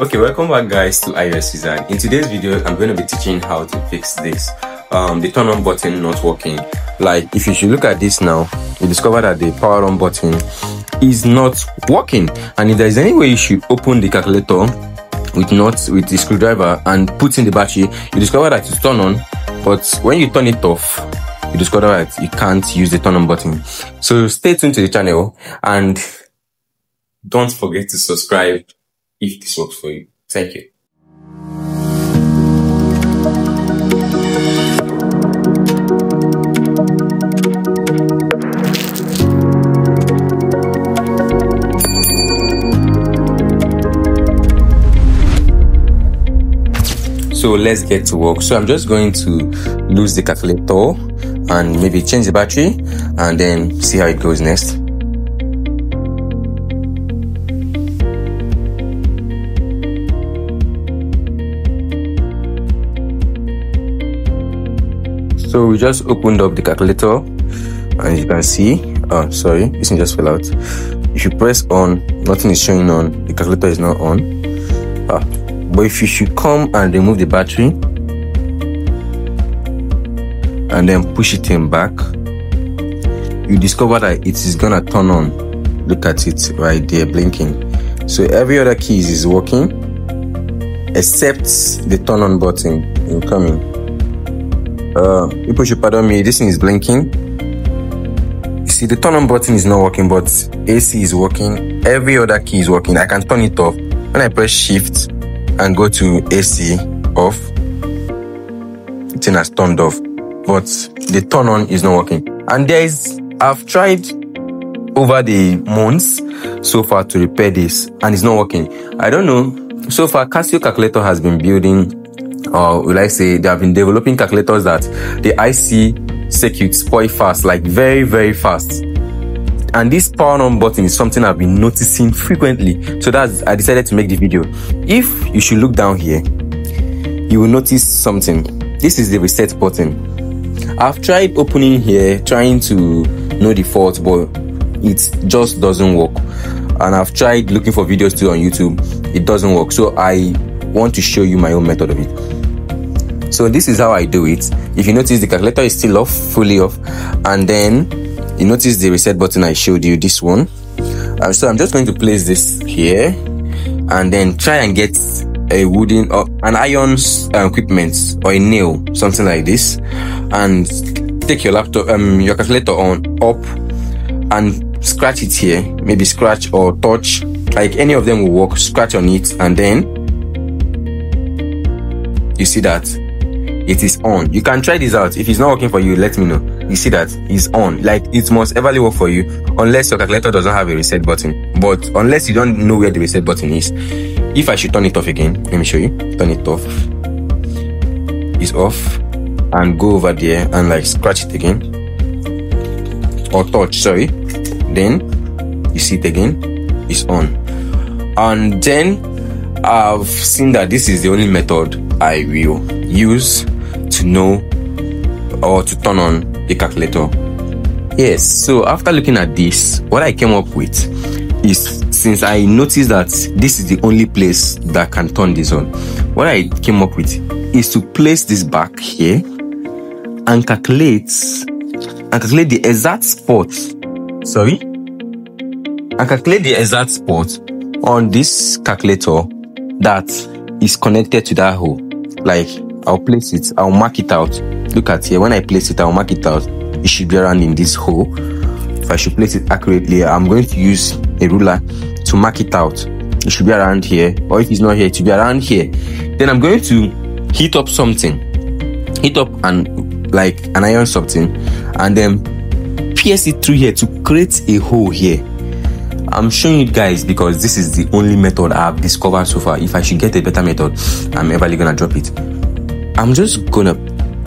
Okay, welcome back guys to iOS Wizard. In today's video, I'm going to be teaching how to fix this. Um, the turn on button not working. Like if you should look at this now, you discover that the power on button is not working. And if there is any way you should open the calculator with not with the screwdriver and put in the battery, you discover that it's turned on, but when you turn it off, you discover that you can't use the turn on button. So stay tuned to the channel and don't forget to subscribe if this works for you. Thank you. So let's get to work. So I'm just going to lose the calculator and maybe change the battery and then see how it goes next. So we just opened up the calculator and you can see, oh sorry, this just fell out. If you press on, nothing is showing on, the calculator is not on. Ah. But if you should come and remove the battery and then push it in back, you discover that it is gonna turn on. Look at it right there blinking. So every other keys is working except the turn on button incoming uh people should pardon me. This thing is blinking. You see the turn on button is not working but ac is working. Every other key is working. I can turn it off. When i press shift and go to ac off the thing has turned off. But the turn on is not working. And there is i've tried over the months so far to repair this and it's not working. I don't know. So far casio calculator has been building or will I say they have been developing calculators that the IC circuit spoil fast, like very, very fast. And this power on button is something I've been noticing frequently. So that's I decided to make the video. If you should look down here, you will notice something. This is the reset button. I've tried opening here, trying to know the fault, but it just doesn't work. And I've tried looking for videos too on YouTube. It doesn't work. So I want to show you my own method of it. So this is how I do it. If you notice the calculator is still off, fully off, and then you notice the reset button I showed you, this one. Um, so I'm just going to place this here and then try and get a wooden or an iron uh, equipment or a nail, something like this, and take your laptop, um, your calculator on up and scratch it here. Maybe scratch or touch, like any of them will work. Scratch on it and then you see that it is on. You can try this out. If it's not working for you, let me know. You see that it's on. Like it must everly work for you unless your calculator doesn't have a reset button. But unless you don't know where the reset button is. If I should turn it off again, let me show you. Turn it off. It's off. And go over there and like scratch it again. Or touch, sorry. Then you see it again. It's on. And then I've seen that this is the only method I will use to know or to turn on the calculator. Yes, so after looking at this, what I came up with is since I noticed that this is the only place that can turn this on, what I came up with is to place this back here and calculate and calculate the exact spot. Sorry? And calculate the exact spot on this calculator that is connected to that hole. Like I'll place it, I'll mark it out. Look at here, when I place it, I'll mark it out. It should be around in this hole. If I should place it accurately, I'm going to use a ruler to mark it out. It should be around here, or if it's not here, it should be around here. Then I'm going to heat up something, heat up and like an iron something, and then pierce it through here to create a hole here I'm showing you guys because this is the only method I've discovered so far. If I should get a better method, I'm ever gonna drop it. I'm just gonna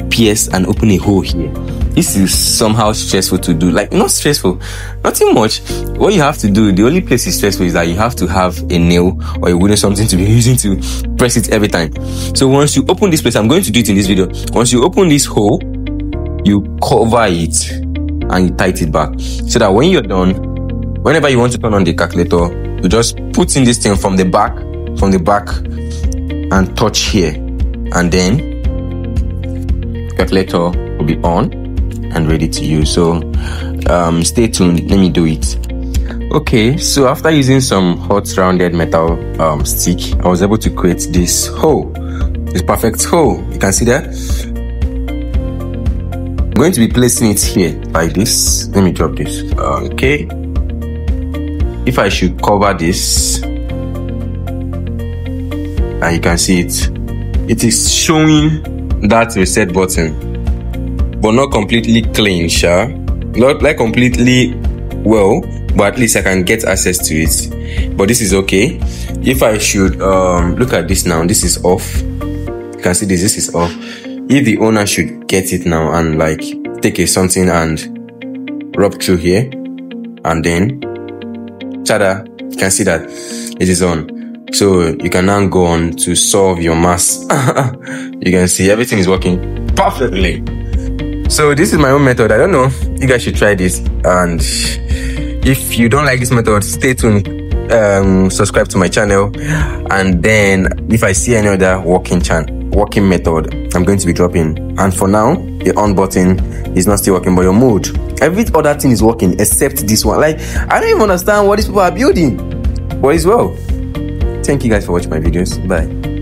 pierce and open a hole here. This is somehow stressful to do. Like not stressful, nothing much. What you have to do, the only place is stressful is that you have to have a nail or a wooden something to be using to press it every time. So once you open this place, I'm going to do it in this video. Once you open this hole, you cover it and you tight it back so that when you're done whenever you want to turn on the calculator, you just put in this thing from the back from the back and touch here. And then calculator will be on and ready to use. So um, stay tuned. Let me do it. Okay so after using some hot rounded metal um, stick i was able to create this hole. This perfect hole. You can see that? I'm going to be placing it here like this. Let me drop this. Okay if i should cover this and you can see it it is showing that reset button but not completely clean sure not like completely well but at least i can get access to it. But this is okay. If i should um look at this now this is off. You can see this this is off. If the owner should get it now and like take a something and rub through here and then tada you can see that it is on so you can now go on to solve your mass. you can see everything is working perfectly. So this is my own method. I don't know. You guys should try this. And if you don't like this method, stay tuned. Um, subscribe to my channel. And then if I see any other working chan working method, I'm going to be dropping. And for now, the on button is not still working, but your mode, every other thing is working except this one. Like I don't even understand what these people are building. But it's well. Thank you guys for watching my videos. Bye.